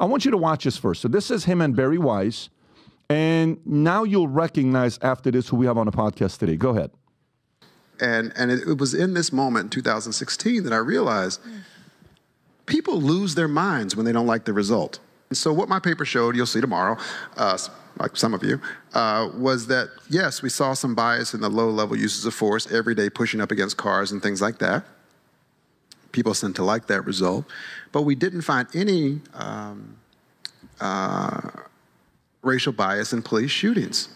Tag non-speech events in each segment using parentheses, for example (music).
I want you to watch this first. So this is him and Bari Weiss. And now you'll recognize after this who we have on the podcast today. Go ahead. And, and it, it was in this moment in 2016 that I realized people lose their minds when they don't like the result. And so, what my paper showed, you'll see tomorrow, uh, like some of you, uh, was that yes, we saw some bias in the low level uses of force, every day pushing up against cars and things like that. People seem to like that result. But we didn't find any um, uh, racial bias in police shootings.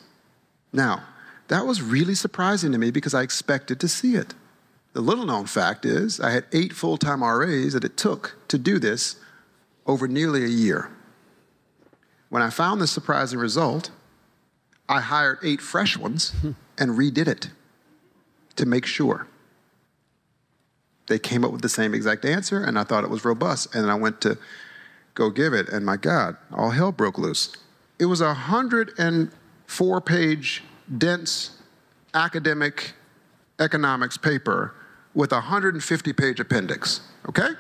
Now, that was really surprising to me because I expected to see it. The little known fact is I had eight full time RAs that it took to do this over nearly a year. When I found this surprising result, I hired eight fresh ones and redid it to make sure. They came up with the same exact answer, and I thought it was robust. And I went to go give it, and my God, all hell broke loose. It was a 104 page, dense academic economics paper with a 150 page appendix, okay?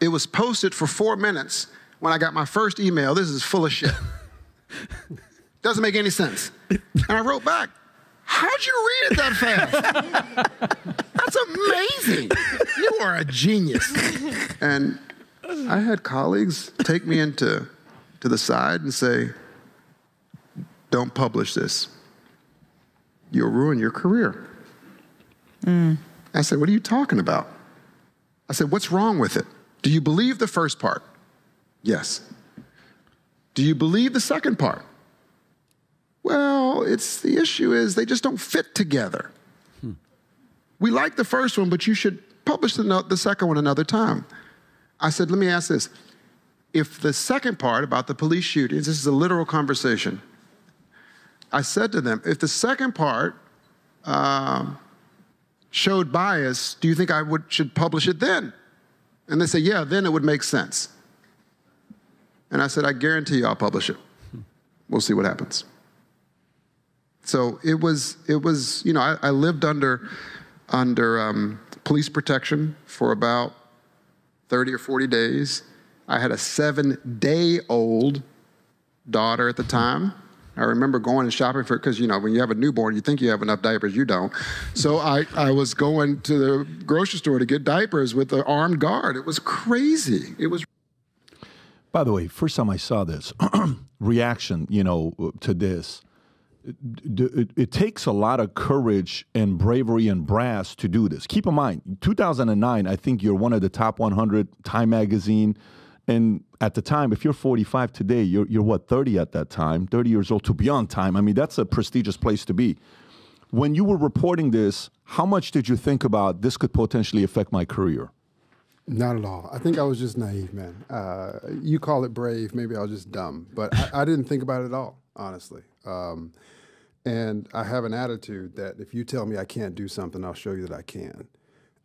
It was posted for four minutes when I got my first email. This is full of shit. (laughs) Doesn't make any sense. And I wrote back, How'd you read it that fast? (laughs) That's amazing. (laughs) You are a genius. And I had colleagues take me into to the side and say, Don't publish this. You'll ruin your career. Mm. I said, What are you talking about? I said, What's wrong with it? Do you believe the first part? Yes. Do you believe the second part? Well, it's the issue is they just don't fit together. We like the first one, but you should publish the, the second one another time. I said, let me ask this. If the second part about the police shootings, this is a literal conversation. I said to them, if the second part um, showed bias, do you think I would, should publish it then? And they say, yeah, then it would make sense. And I said, I guarantee you I'll publish it. We'll see what happens. So it was, it was, you know, I, I lived under, under um, police protection for about 30 or 40 days. I had a seven day old daughter at the time. I remember going and shopping for because you know when you have a newborn, you think you have enough diapers, you don't. So I, I was going to the grocery store to get diapers with an armed guard. It was crazy. It was. By the way, first time I saw this (clears throat) reaction, you know, to this, it, takes a lot of courage and bravery and brass to do this. Keep in mind, 2009, I think you're one of the top 100 Time magazine. And at the time, if you're 45 today, you're, you're what, 30 at that time, 30 years old to be on time. I mean, that's a prestigious place to be. When you were reporting this, how much did you think about this could potentially affect my career? Not at all. I think I was just naive, man. Uh, you call it brave, maybe I was just dumb, but I, I didn't think about it at all, honestly. Um, and I have an attitude that if you tell me I can't do something, I'll show you that I can.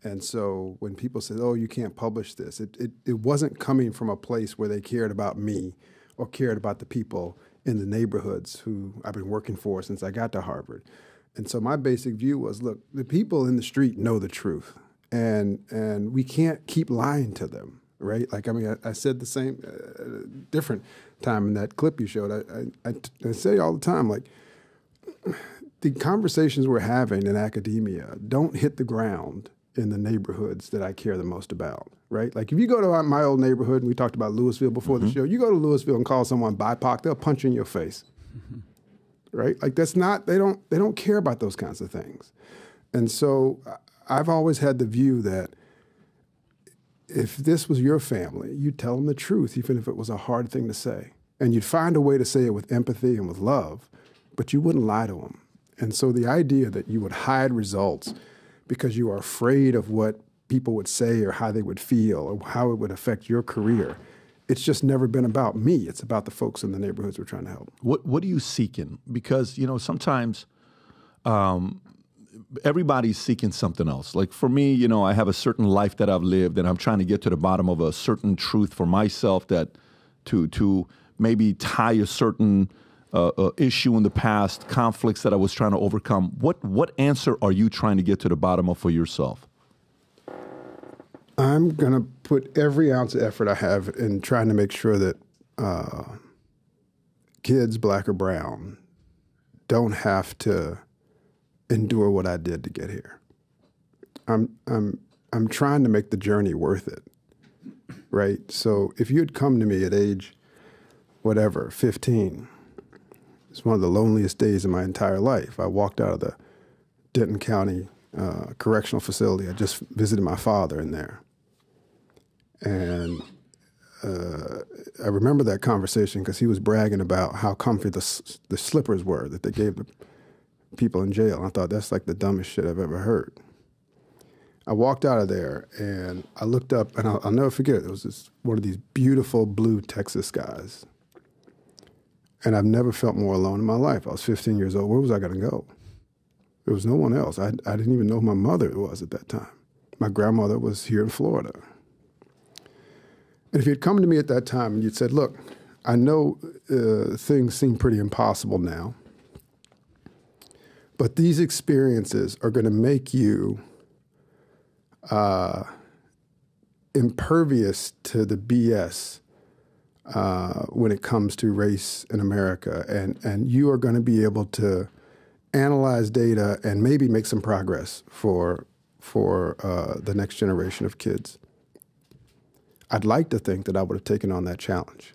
And so when people said, oh, you can't publish this, it, it, it wasn't coming from a place where they cared about me or cared about the people in the neighborhoods who I've been working for since I got to Harvard. And so my basic view was look, the people in the street know the truth. And, and we can't keep lying to them, right? Like, I mean, I, I said the same, uh, different time in that clip you showed. I, I, I, I say all the time, like, the conversations we're having in academia don't hit the ground in the neighborhoods that I care the most about, right? Like if you go to my old neighborhood, and we talked about Lewisville before mm-hmm. the show, you go to Lewisville and call someone BIPOC, they'll punch you in your face, mm-hmm. (laughs) right? Like that's not they don't they don't care about those kinds of things, and so I've always had the view that if this was your family, you'd tell them the truth, even if it was a hard thing to say, and you'd find a way to say it with empathy and with love but you wouldn't lie to them. And so the idea that you would hide results because you are afraid of what people would say or how they would feel or how it would affect your career, it's just never been about me. It's about the folks in the neighborhoods we're trying to help. What What are you seeking? Because you know sometimes. Um, everybody's seeking something else. Like for me, you know, I have a certain life that I've lived, and I'm trying to get to the bottom of a certain truth for myself that to to maybe tie a certain uh, uh, issue in the past, conflicts that I was trying to overcome. What what answer are you trying to get to the bottom of for yourself? I'm going to put every ounce of effort I have in trying to make sure that uh, kids, black or brown, don't have to endure what I did to get here. I'm, I'm, I'm trying to make the journey worth it, right? So if you had come to me at age, whatever, 15, it's one of the loneliest days of my entire life. I walked out of the Denton County uh, Correctional Facility. I just visited my father in there. And uh, I remember that conversation because he was bragging about how comfy the, the slippers were that they gave the people in jail. I thought that's like the dumbest shit I've ever heard. I walked out of there and I looked up and I'll, I'll never forget it. It was this, one of these beautiful blue Texas skies. And I've never felt more alone in my life. I was 15 years old. Where was I going to go? There was no one else. I, I didn't even know who my mother was at that time. My grandmother was here in Florida. And if you'd come to me at that time and you'd said, look, I know uh, things seem pretty impossible now, but these experiences are going to make you uh, impervious to the BS uh, when it comes to race in America, and and you are going to be able to analyze data and maybe make some progress for for uh, the next generation of kids. I'd like to think that I would have taken on that challenge.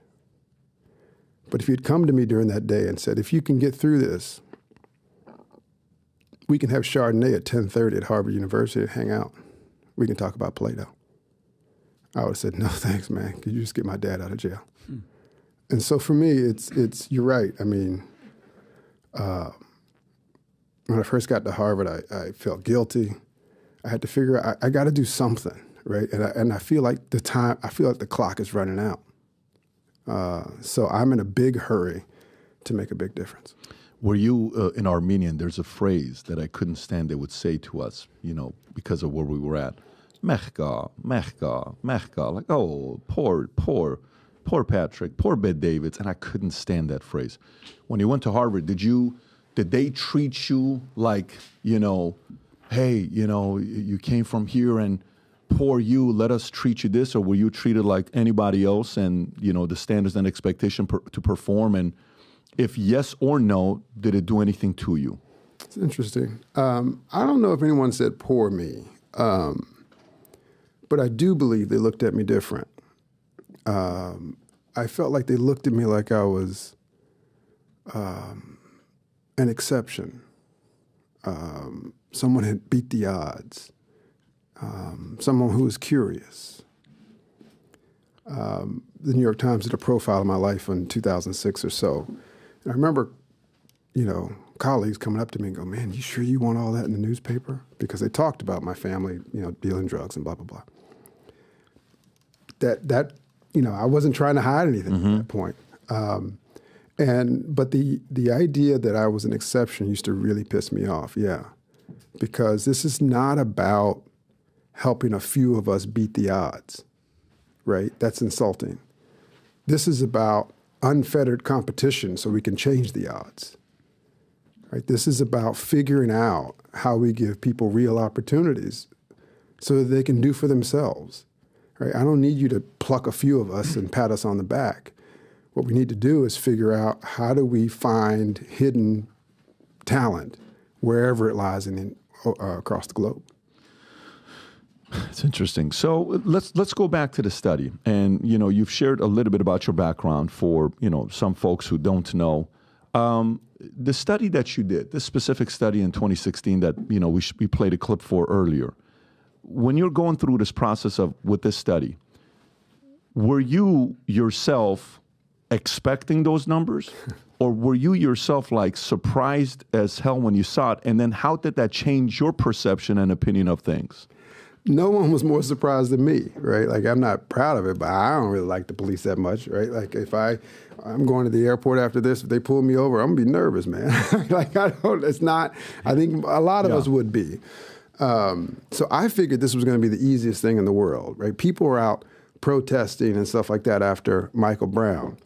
But if you'd come to me during that day and said, if you can get through this, we can have Chardonnay at 10:30 at Harvard University and hang out. We can talk about Plato. I would have said, no, (laughs) thanks, man. Could you just get my dad out of jail? Hmm. And so for me, it's it's you're right. I mean, uh, when I first got to Harvard, I, I felt guilty. I had to figure out I, I got to do something right? And I, and I feel like the time, I feel like the clock is running out. Uh, so I'm in a big hurry to make a big difference. Were you uh, in Armenian? There's a phrase that I couldn't stand. They would say to us, you know, because of where we were at, "Mechka, Mechka, Mechka." Like, oh, poor, poor, poor Patrick, poor Bet Davids, and I couldn't stand that phrase. When you went to Harvard, did you? Did they treat you like, you know, hey, you know, you came from here and poor you, let us treat you this, or were you treated like anybody else and, you know, the standards and expectation per, to perform? And if yes or no, did it do anything to you? It's interesting. Um, I don't know if anyone said poor me, um, but I do believe they looked at me different. Um, I felt like they looked at me like I was um, an exception. Um, someone had beat the odds um, someone was curious. The New York Times did a profile of my life in 2006 or so. And I remember, you know, colleagues coming up to me and go, "Man, you sure you want all that in the newspaper?" Because they talked about my family, you know, dealing drugs and blah blah blah. That that you know, I wasn't trying to hide anything mm-hmm. at that point. Um, and but the the idea that I was an exception used to really piss me off. Yeah, because this is not about helping a few of us beat the odds, right? That's insulting. This is about unfettered competition so we can change the odds. Right? This is about figuring out how we give people real opportunities so that they can do for themselves. Right? I don't need you to pluck a few of us and pat us on the back. What we need to do is figure out how do we find hidden talent wherever it lies in, uh, across the globe. It's interesting. So let's let's go back to the study, and you know you've shared a little bit about your background for you know some folks who don't know. Um, the study that you did, this specific study in 2016 that you know we sh- we played a clip for earlier. When you're going through this process of with this study, were you yourself expecting those numbers, (laughs) or were you yourself like surprised as hell when you saw it? And then how did that change your perception and opinion of things? No one was more surprised than me, right? Like I'm not proud of it, but I don't really like the police that much, right? Like if I I'm going to the airport after this, if they pull me over, I'm gonna be nervous, man. (laughs) like I don't. It's not. I think a lot of yeah. us would be. Um, so I figured this was going to be the easiest thing in the world, right? People were out protesting and stuff like that after Michael Brown,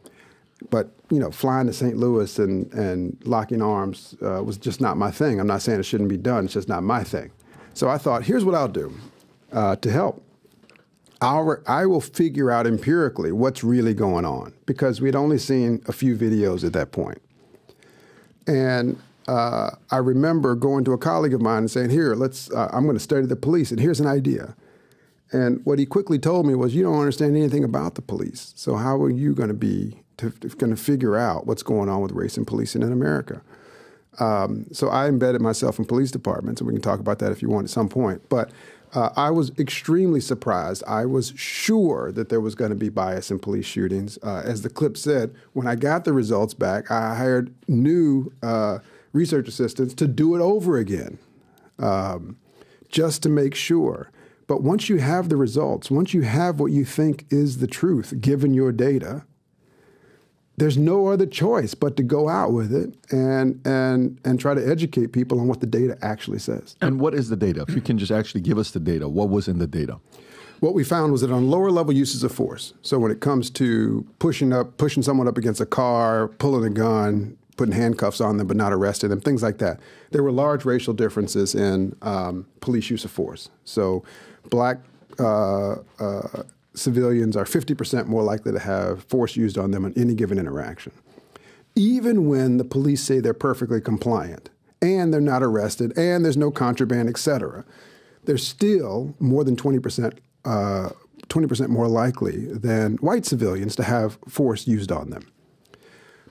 but you know, flying to St. Louis and and locking arms uh, was just not my thing. I'm not saying it shouldn't be done. It's just not my thing. So I thought, here's what I'll do uh, to help. I'll, I will figure out empirically what's really going on because we'd only seen a few videos at that point. And uh, I remember going to a colleague of mine and saying, "Here, let's. Uh, I'm going to study the police, and here's an idea." And what he quickly told me was, "You don't understand anything about the police. So how are you going to be going to figure out what's going on with race and policing in America?" Um, so I embedded myself in police departments, and we can talk about that if you want at some point. But uh, I was extremely surprised. I was sure that there was going to be bias in police shootings. Uh, as the clip said, when I got the results back, I hired new uh, research assistants to do it over again, um, just to make sure. But once you have the results, once you have what you think is the truth, given your data, there's no other choice but to go out with it and and and try to educate people on what the data actually says. And what is the data? If you can just actually give us the data, what was in the data? What we found was that on lower level uses of force, so when it comes to pushing up, pushing someone up against a car, pulling a gun, putting handcuffs on them but not arresting them, things like that, there were large racial differences in um, police use of force. So, black uh, uh, civilians are 50% more likely to have force used on them in any given interaction. Even when the police say they're perfectly compliant and they're not arrested and there's no contraband, et cetera, they're still more than 20%, uh, 20% more likely than white civilians to have force used on them.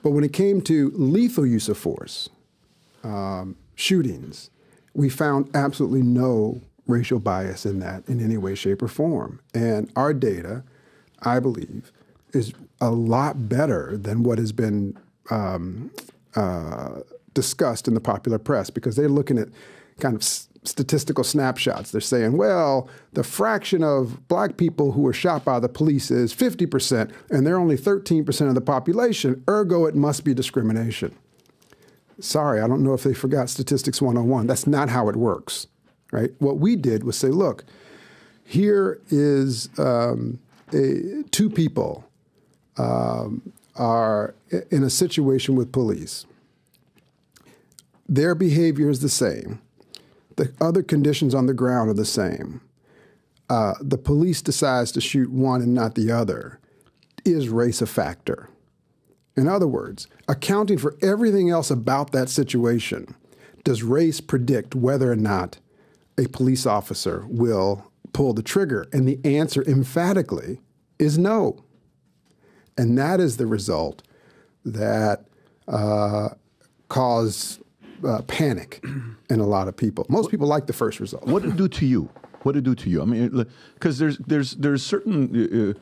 But when it came to lethal use of force, um, shootings, we found absolutely no racial bias in that in any way, shape, or form. And our data, I believe, is a lot better than what has been um, uh, discussed in the popular press because they're looking at kind of s- statistical snapshots. They're saying, well, the fraction of black people who are shot by the police is 50%, and they're only 13% of the population, ergo, it must be discrimination. Sorry, I don't know if they forgot Statistics 101. That's not how it works right? What we did was say, look, here is um, a, two people um, are in a situation with police. Their behavior is the same. The other conditions on the ground are the same. Uh, the police decides to shoot one and not the other. Is race a factor? In other words, accounting for everything else about that situation, does race predict whether or not a police officer will pull the trigger? And the answer emphatically is no. And that is the result that uh, caused uh, panic (clears throat) in a lot of people. Most people like the first result. What did it do to you? What did it do to you? I mean, because there's there's there's certain. Uh,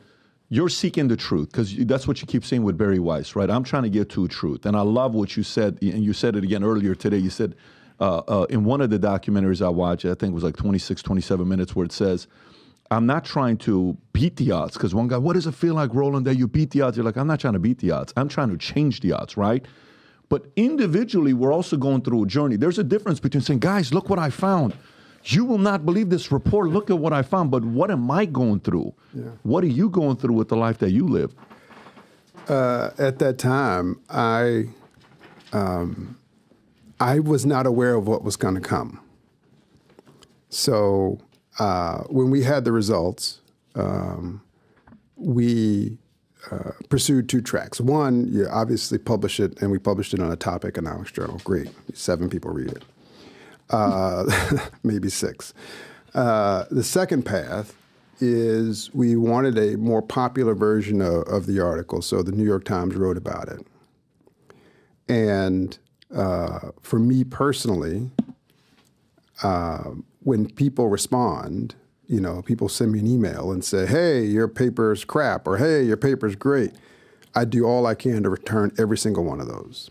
you're seeking the truth because that's what you keep saying with Bari Weiss, right? I'm trying to get to truth, and I love what you said, and you said it again earlier today. You said uh, uh, in one of the documentaries I watched, I think it was like 26, 27 minutes, where it says, I'm not trying to beat the odds. Because one guy, what does it feel like, Roland, that you beat the odds? You're like, I'm not trying to beat the odds. I'm trying to change the odds, right? But individually, we're also going through a journey. There's a difference between saying, guys, look what I found. You will not believe this report. Look at what I found. But what am I going through? Yeah. What are you going through with the life that you live? Uh, at that time, I um, I was not aware of what was going to come. So uh, when we had the results, um, we uh, pursued two tracks. One, you obviously publish it, and we published it on a top economics journal. Great, seven people read it, uh, (laughs) maybe six. Uh, the second path is we wanted a more popular version of, of, the article, so the New York Times wrote about it, and uh, for me personally, uh, when people respond, you know, people send me an email and say, hey, your paper's crap, or hey, your paper's great. I do all I can to return every single one of those.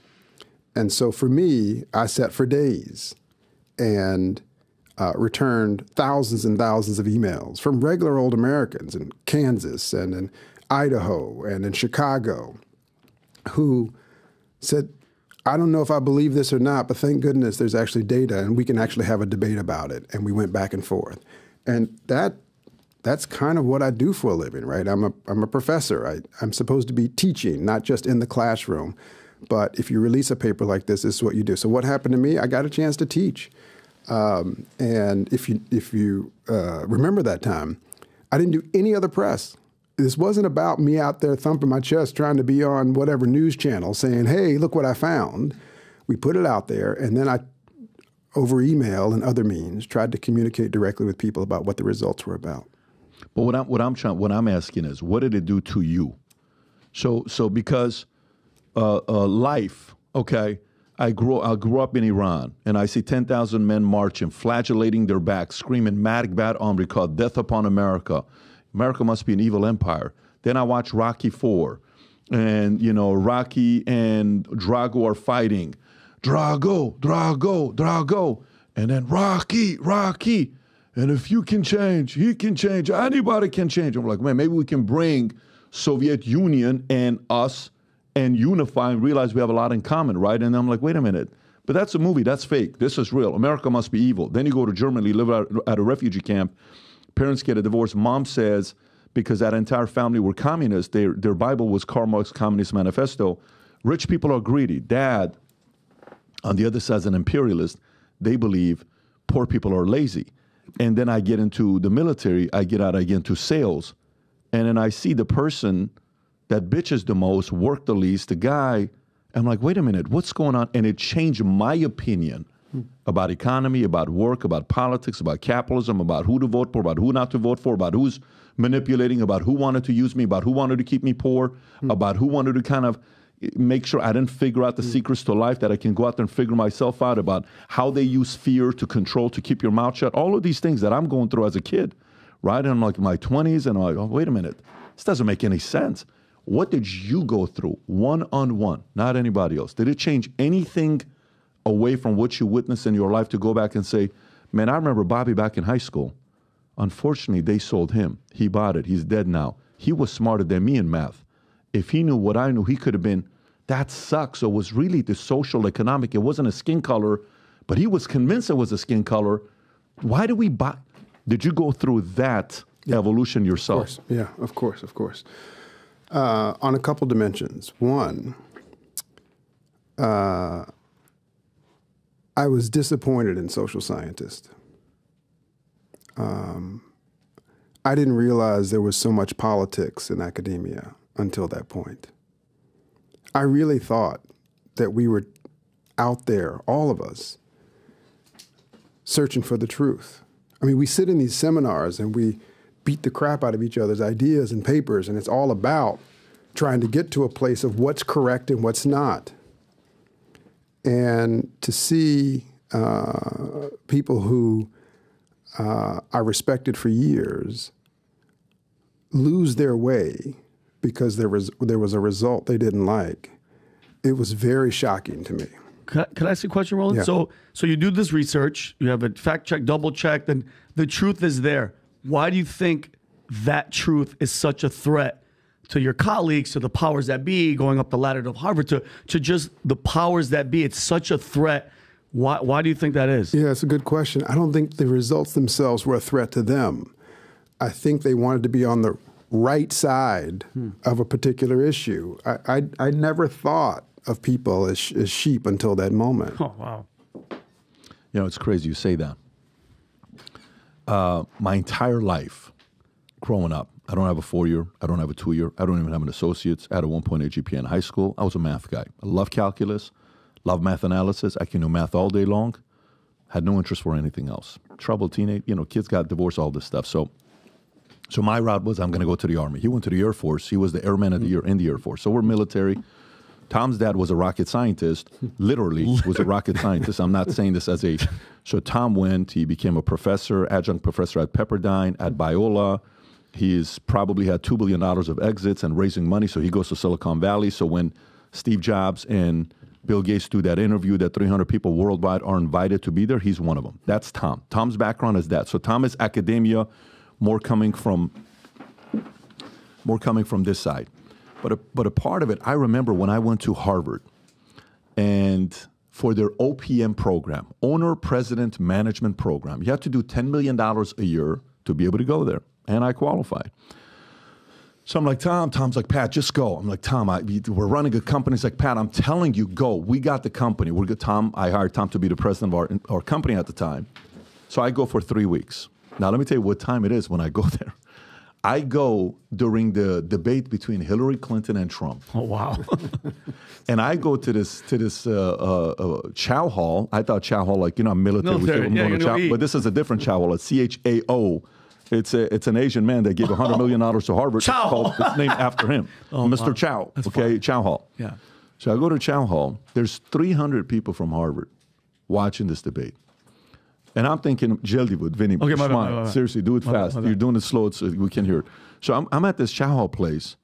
And so for me, I sat for days and uh, returned thousands and thousands of emails from regular old Americans in Kansas and in Idaho and in Chicago who said, I don't know if I believe this or not, but thank goodness there's actually data and we can actually have a debate about it. And we went back and forth. And that that's kind of what I do for a living, right? I'm a, I'm a professor. I, I'm supposed to be teaching, not just in the classroom. But if you release a paper like this, this is what you do. So what happened to me? I got a chance to teach. Um, and if you, if you uh, remember that time, I didn't do any other press. This wasn't about me out there thumping my chest trying to be on whatever news channel saying, hey, look what I found. We put it out there, and then I, over email and other means, tried to communicate directly with people about what the results were about. But what I'm what I'm trying what I'm asking is, what did it do to you? So so because uh, uh, life, okay. I grew I grew up in Iran, and I see ten thousand men marching, flagellating their backs, screaming "Mad Bad Omri" called "Death upon America." America must be an evil empire. Then I watch Rocky Four, and you know Rocky and Drago are fighting. Drago, Drago, Drago, and then Rocky, Rocky. And if you can change, he can change. Anybody can change. I'm like, man, maybe we can bring Soviet Union and us and unify and realize we have a lot in common, right? And I'm like, wait a minute. But that's a movie. That's fake. This is real. America must be evil. Then you go to Germany, live at, at a refugee camp. Parents get a divorce. Mom says, because that entire family were communists, their, their Bible was Karl Marx Communist Manifesto. Rich people are greedy. Dad, on the other side, is an imperialist. They believe poor people are lazy. And then I get into the military, I get out, I get into sales. And then I see the person that bitches the most, work the least, the guy. I'm like, wait a minute, what's going on? And it changed my opinion about economy, about work, about politics, about capitalism, about who to vote for, about who not to vote for, about who's manipulating, about who wanted to use me, about who wanted to keep me poor, hmm. about who wanted to kind of make sure I didn't figure out the hmm. secrets to life, that I can go out there and figure myself out about how they use fear to control, to keep your mouth shut. All of these things that I'm going through as a kid, right? And I'm like my 20s, and I'm like, oh, wait a minute, this doesn't make any sense. What did you go through one on one, not anybody else? Did it change anything away from what you witnessed in your life to go back and say, man, I remember Bobby back in high school. Unfortunately, they sold him. He bought it. He's dead now. He was smarter than me in math. If he knew what I knew, he could have been. That sucks. So it was really the social, economic. It wasn't a skin color, but he was convinced it was a skin color. Why do we buy? Did you go through that evolution yourself? Of. Yeah, of course, of course. Uh, on a couple dimensions. One, uh, I was disappointed in social scientists. Um, I didn't realize there was so much politics in academia until that point. I really thought that we were out there, all of us, searching for the truth. I mean, we sit in these seminars and we beat the crap out of each other's ideas and papers, and it's all about trying to get to a place of what's correct and what's not. And to see uh, people who uh, I respected for years lose their way because there was there was a result they didn't like. It was very shocking to me. Can I, can I ask you a question, Roland? Yeah. So, so you do this research, you have a fact check, double check, and the truth is there. Why do you think that truth is such a threat to your colleagues, to the powers that be, going up the ladder to Harvard, to, to just the powers that be? It's such a threat. Why, why do you think that is? Yeah, it's a good question. I don't think the results themselves were a threat to them. I think they wanted to be on the right side of a particular issue. I, I, I never thought of people as, as sheep until that moment. Oh, wow. You know, it's crazy you say that. Uh, my entire life, growing up, I don't have a four year, I don't have a two year, I don't even have an associate's. I had a 1.8 GPA in high school. I was a math guy. I love calculus, love math analysis. I can do math all day long. Had no interest for anything else. Troubled teenage, you know, kids got divorced, all this stuff. So, so my route was I'm going to go to the army. He went to the Air Force. He was the airman of the year in the Air Force. So we're military. Tom's dad was a rocket scientist, literally was a rocket scientist. I'm not saying this as a. So Tom went, he became a professor, adjunct professor at Pepperdine, at Biola. He's probably had $2 billion of exits and raising money. So he goes to Silicon Valley. So when Steve Jobs and Bill Gates do that interview that 300 people worldwide are invited to be there, he's one of them. That's Tom. Tom's background is that. So Tom is academia, more coming from more coming from this side. But a, but a part of it, I remember when I went to Harvard and for their OPM program, Owner President Management Program, you have to do $10 million a year to be able to go there. And I qualified. So I'm like, Tom, Tom's like, Pat, just go. I'm like, Tom, I, we're running a company. He's like, Pat, I'm telling you, go. We got the company. We're good. Tom, I hired Tom to be the president of our, our company at the time. So I go for three weeks. Now, let me tell you what time it is when I go (laughs) there. I go during the debate between Hillary Clinton and Trump, Oh wow. (laughs) and I go to this to this uh, uh, uh, chow hall. I thought chow hall like you know military, Military, I'm yeah, going to chow, eat. but this is a different chow hall. It's C H A O. It's a, it's an Asian man that gave hundred million dollars to Harvard. Chow It's called- It's named after him, (laughs) oh, Mr. Chow. okay, Chow Hall. Yeah. So I go to Chow Hall. There's 300 people from Harvard watching this debate. And I'm thinking, Jelly would, Vinny, Okay, my bad, smile. my seriously, do it My fast. my. You're doing it slow so uh, we can hear it. So I'm, I'm at this Chow Hall place,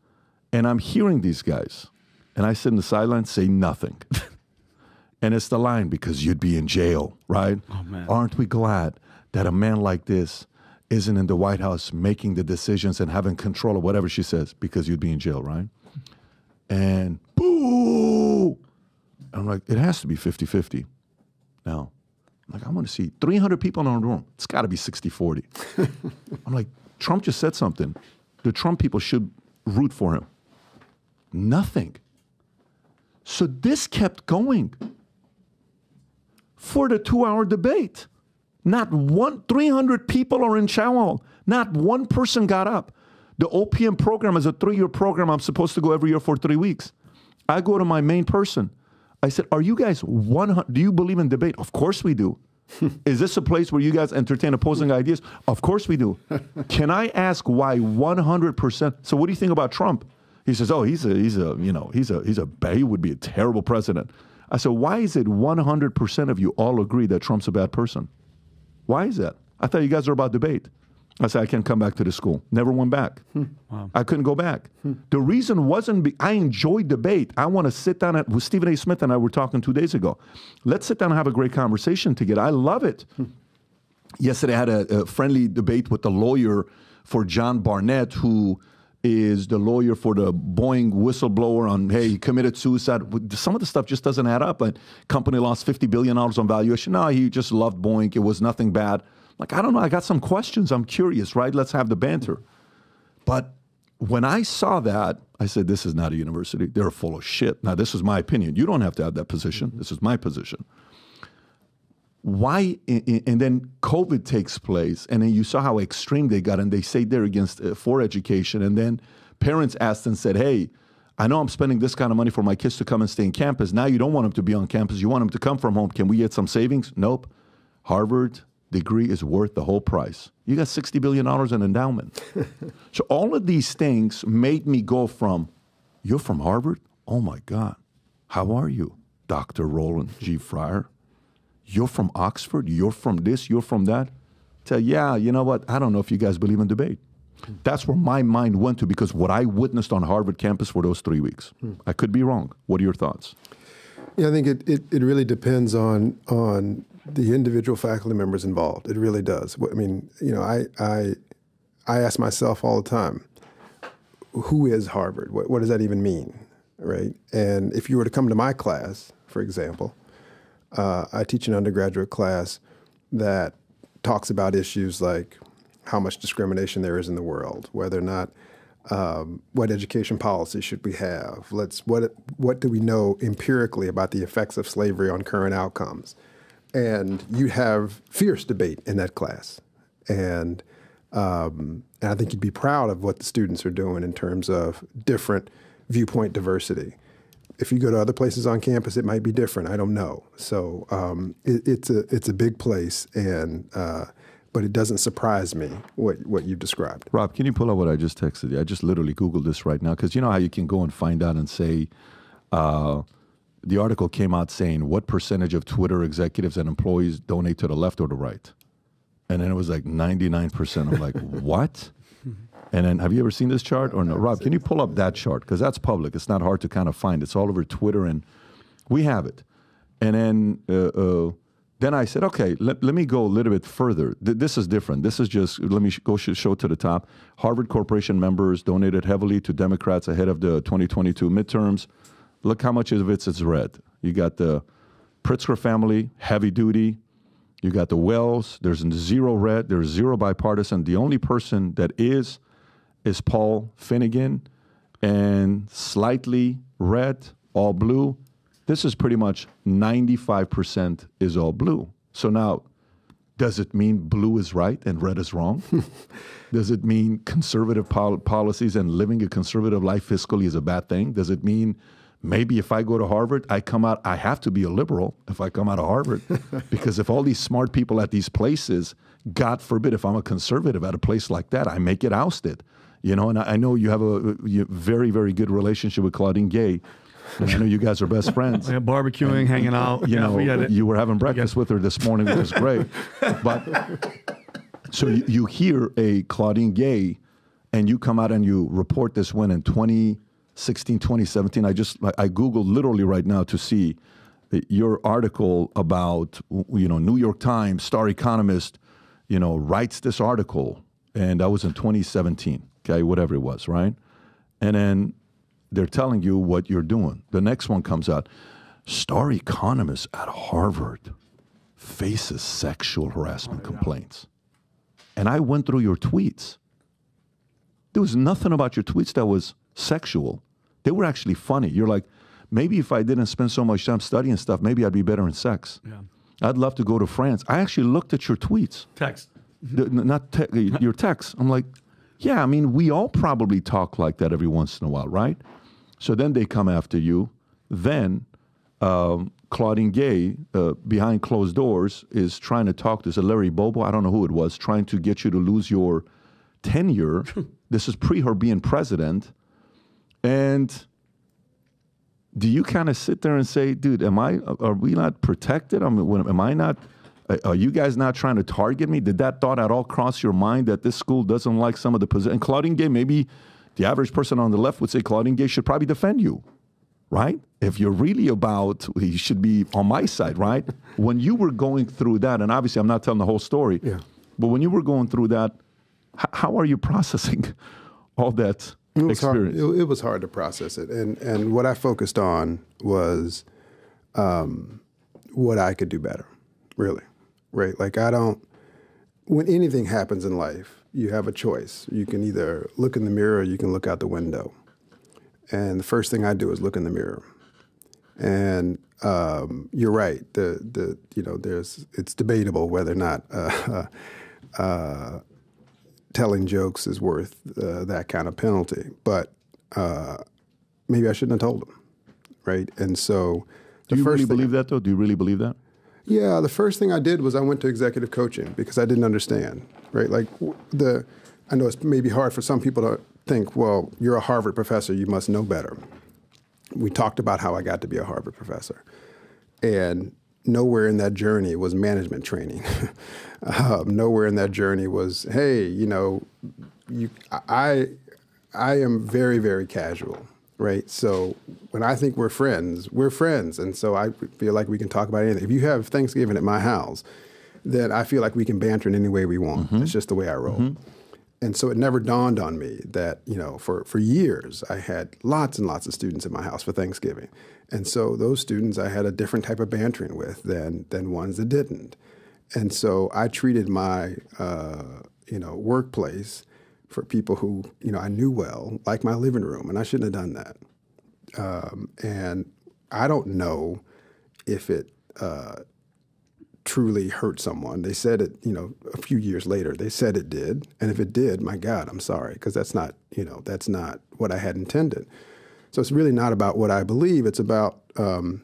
and I'm hearing these guys. And I sit in the sideline, say nothing. (laughs) and it's the line, because you'd be in jail, right? Oh, man. Aren't we glad that a man like this isn't in the White House making the decisions and having control of whatever she says, because you'd be in jail, right? And boo! I'm like, it has to be 50 50. Now, I'm like, I want to see 300 people in a room. It's got to be 60 40. (laughs) I'm like, Trump just said something. The Trump people should root for him. Nothing. So this kept going for the two hour debate. Not one, 300 people are in Chow Not one person got up. The OPM program is a three year program. I'm supposed to go every year for three weeks. I go to my main person. I said, Are you guys 100? Do you believe in debate? Of course we do. (laughs) is this a place where you guys entertain opposing ideas? Of course we do. (laughs) Can I ask why 100%? So, what do you think about Trump? He says, "Oh, he's a he's a you know he's a he's a he would be a terrible president." I said, "Why is it 100% of you all agree that Trump's a bad person? Why is that? I thought you guys were about debate." I said, "I can't come back to the school." Never went back. Hmm. I couldn't go back. Hmm. The reason wasn't be, I enjoy debate. I want to sit down at with Stephen A. Smith and I were talking two days ago. Let's sit down and have a great conversation together. I love it. Hmm. Yesterday, I had a, a friendly debate with the lawyer for John Barnett, who is the lawyer for the Boeing whistleblower on, hey, he committed suicide. Some of the stuff just doesn't add up. And company lost $50 billion on valuation. No, he just loved Boeing. It was nothing bad. Like, I don't know. I got some questions. I'm curious, right? Let's have the banter. But when I saw that, I said, this is not a university. They're full of shit. Now, this is my opinion. You don't have to have that position. This is my position why and then covid takes place and then you saw how extreme they got and they say they're against uh, for education and then parents asked and said hey i know i'm spending this kind of money for my kids to come and stay in campus. Now you don't want them to be on campus. You want them to come from home. Can we get some savings? Nope. Harvard degree is worth the whole price. You got 60 billion dollars in endowment. (laughs) So all of these things made me go from you're from harvard? Oh my god. How are you dr roland g. Fryer you're from Oxford, you're from this, you're from that. Tell, yeah, you know what? I don't know if you guys believe in debate. That's where my mind went to because what I witnessed on Harvard campus for those three weeks. Hmm. I could be wrong. What are your thoughts? Yeah, I think it, it, it really depends on on the individual faculty members involved. It really does. I mean, you know, I I I ask myself all the time, who is Harvard? What, what does that even mean, right? And if you were to come to my class, for example, uh, I teach an undergraduate class that talks about issues like how much discrimination there is in the world, whether or not um, what education policy should we have? Let's what what do we know empirically about the effects of slavery on current outcomes? And you have fierce debate in that class, and um, and I think you'd be proud of what the students are doing in terms of different viewpoint diversity. If you go to other places on campus, it might be different. I don't know. So um, it, it's a it's a big place, and uh, but it doesn't surprise me what what you've described. Rob, can you pull up what I just texted you? I just literally Googled this right now because you know how you can go and find out and say, uh, the article came out saying what percentage of Twitter executives and employees donate to the left or the right? And then it was like 99%. I'm like, (laughs) what? And then have you ever seen this chart or no? Rob, can you pull up that chart? Because that's public. It's not hard to kind of find. It's all over Twitter and we have it. And then uh, uh, then I said, okay, let, let me go a little bit further. Th- this is different. This is just, let me sh- go sh- show to the top. Harvard Corporation members donated heavily to Democrats ahead of the 2022 midterms. Look how much of it is red. You got the Pritzker family, heavy duty. You got the Wells. There's zero red. There's zero bipartisan. The only person that is is Paul Finnegan, and slightly red, all blue. This is pretty much 95% is all blue. So now Does it mean blue is right and red is wrong? (laughs) Does it mean conservative pol- policies and living a conservative life fiscally is a bad thing? Does it mean maybe if I go to Harvard, I come out, I have to be a liberal if I come out of Harvard? (laughs) because if all these smart people at these places, God forbid, if I'm a conservative at a place like that, I may get ousted. You know, and I, I know you have a, a very, very good relationship with Claudine Gay. I know you guys are best friends. Yeah, barbecuing, hanging out. You yeah, know, we it. you were having breakfast with her this morning, which was great. (laughs) But so you, you hear a Claudine Gay, and you come out and you report this win in 2016, 2017. I just I googled literally right now to see your article about you know New York Times star economist, you know writes this article, and that was in 2017. Okay, whatever it was, right? And then they're telling you what you're doing. The next one comes out. Star economist at Harvard faces sexual harassment oh, complaints. And I went through your tweets. There was nothing about your tweets that was sexual. They were actually funny. You're like, maybe if I didn't spend so much time studying stuff, maybe I'd be better in sex. Yeah. I'd love to go to France. I actually looked at your tweets, Text. the, not te- your texts. I'm like, yeah, I mean, we all probably talk like that every once in a while, right? So then they come after you. Then um, Claudine Gay, uh, behind closed doors, is trying to talk to is Larry Bobo. I don't know who it was, trying to get you to lose your tenure. (laughs) this is pre her being president. And do you kind of sit there and say, dude, am I, are we not protected? I mean, am I not, are you guys not trying to target me? Did that thought at all cross your mind that this school doesn't like some of the position? And Claudine Gay, maybe the average person on the left would say Claudine Gay should probably defend you, right? If you're really about, he should be on my side, right? (laughs) when you were going through that, and obviously I'm not telling the whole story, Yeah. but when you were going through that, how are you processing (laughs) all that It was hard. experience? It, it was hard to process it, and and what I focused on was um, what I could do better. Really, right? Like I don't. When anything happens in life, you have a choice. You can either look in the mirror, or you can look out the window. And the first thing I do is look in the mirror. And um, you're right. The the you know there's it's debatable whether or not. Uh, (laughs) uh, telling jokes is worth uh, that kind of penalty. But uh, maybe I shouldn't have told him, right? And so Do you first really believe that, though? Do you really believe that? Yeah, the first thing I did was I went to executive coaching because I didn't understand, right? Like the, I know it's maybe hard for some people to think, well, you're a Harvard professor, you must know better. We talked about how I got to be a Harvard professor, and nowhere in that journey was management training. (laughs) um, nowhere in that journey was, hey, you know, you, I, I am very, very casual, right? So when I think we're friends, we're friends, and so I feel like we can talk about anything. If you have Thanksgiving at my house, then I feel like we can banter in any way we want. It's just the way I roll. And so it never dawned on me that, you know, for, for years I had lots and lots of students in my house for Thanksgiving. And so those students I had a different type of bantering with than, than ones that didn't. And so I treated my, uh, you know, workplace for people who, you know, I knew well, like my living room, and I shouldn't have done that. Um, and I don't know if it uh, truly hurt someone. They said it, you know, a few years later. They said it did, and if it did, my God, I'm sorry because that's not, you know, that's not what I had intended. So it's really not about what I believe. It's about um,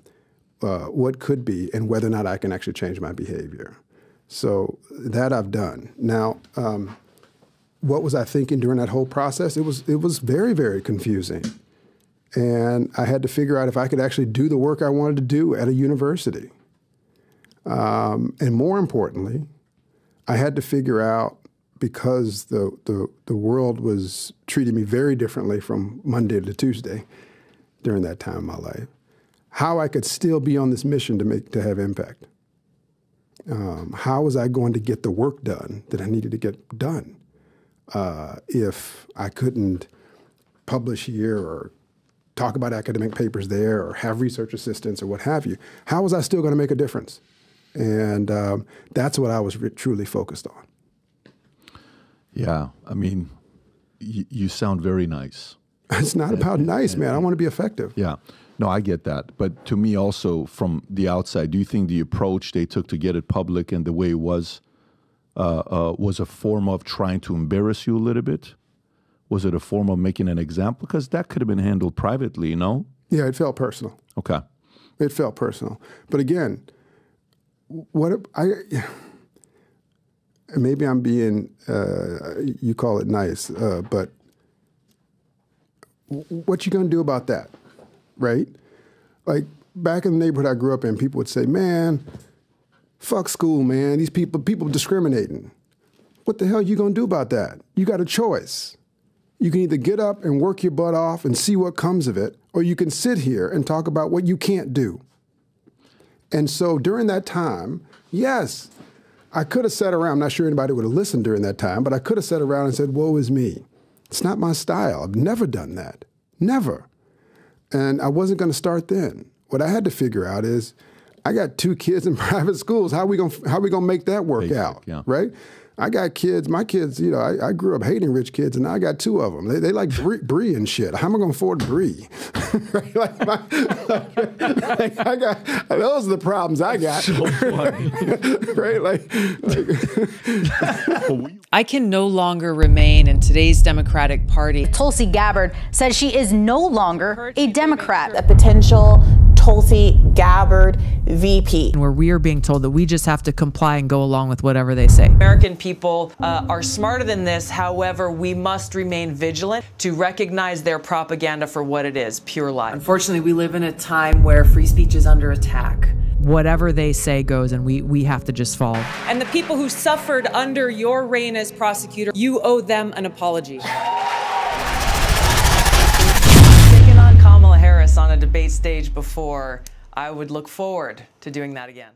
uh, what could be and whether or not I can actually change my behavior. So that I've done. Now, um, what was I thinking during that whole process? It was it was very very confusing, and I had to figure out if I could actually do the work I wanted to do at a university. Um, and more importantly, I had to figure out because the, the the world was treating me very differently from Monday to Tuesday during that time in my life, how I could still be on this mission to make to have impact. Um, how was I going to get the work done that I needed to get done uh, if I couldn't publish here or talk about academic papers there or have research assistants or what have you? How was I still going to make a difference? And um, that's what I was re- truly focused on. Yeah, I mean, y- you sound very nice. (laughs) It's not about nice, man. I want to be effective. Yeah. No, I get that. But to me, also from the outside, do you think the approach they took to get it public and the way it was was a form of trying to embarrass you a little bit? Was it a form of making an example? Because that could have been handled privately, you know? Yeah, it felt personal. Okay. It felt personal. But again, what if- I (sighs) maybe I'm being uh, you call it nice, uh, but what you gonna do about that, right? Like back in the neighborhood I grew up in, people would say, "Man, fuck school, man. These people people discriminating. What the hell are you gonna do about that? You got a choice." You can either get up and work your butt off and see what comes of it, or you can sit here and talk about what you can't do. And so during that time, yes, I could have sat around. I'm not sure anybody would have listened during that time, but I could have sat around and said, Woe is me. It's not my style. I've never done that. Never. And I wasn't going to start then. What I had to figure out is I got two kids in (laughs) private schools. How we gonna how we going to make that work Basic, out? yeah. Right? I got kids. My kids, you know, I, I grew up hating rich kids, and now I got two of them. They, they like brie, (laughs) brie and shit. How am I going to afford brie? right? Like, my, like, I got those are the problems I got. (laughs) right? Like, like I can no longer remain in today's Democratic Party. Tulsi Gabbard says she is no longer a Democrat. a potential Tulsi Gabbard VP. And where we are being told that we just have to comply and go along with whatever they say. American people uh, are smarter than this. However, we must remain vigilant to recognize their propaganda for what it is pure lie. Unfortunately, we live in a time where free speech is under attack. Whatever they say goes, and we, we have to just follow. And the people who suffered under your reign as prosecutor, you owe them an apology. On a debate stage before, I would look forward to doing that again.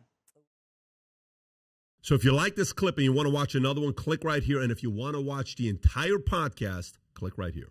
So if you like this clip and you want to watch another one, click right here. And if you want to watch the entire podcast, click right here.